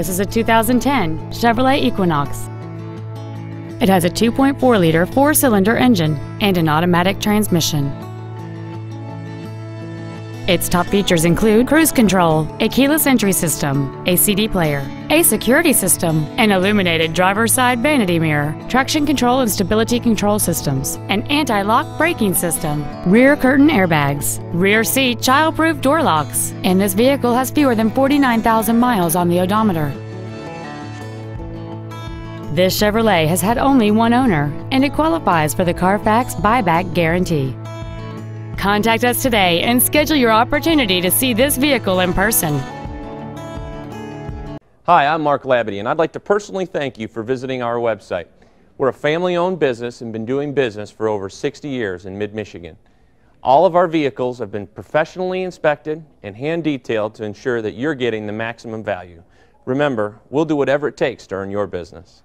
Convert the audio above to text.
This is a 2010 Chevrolet Equinox. It has a 2.4-liter four-cylinder engine and an automatic transmission. Its top features include cruise control, a keyless entry system, a CD player, a security system, an illuminated driver's side vanity mirror, traction control and stability control systems, an anti-lock braking system, rear curtain airbags, rear seat child-proof door locks, and this vehicle has fewer than 49,000 miles on the odometer. This Chevrolet has had only one owner, and it qualifies for the Carfax buyback guarantee. Contact us today and schedule your opportunity to see this vehicle in person. Hi, I'm Mark Labadie, and I'd like to personally thank you for visiting our website. We're a family-owned business and been doing business for over 60 years in mid-Michigan. All of our vehicles have been professionally inspected and hand-detailed to ensure that you're getting the maximum value. Remember, we'll do whatever it takes to earn your business.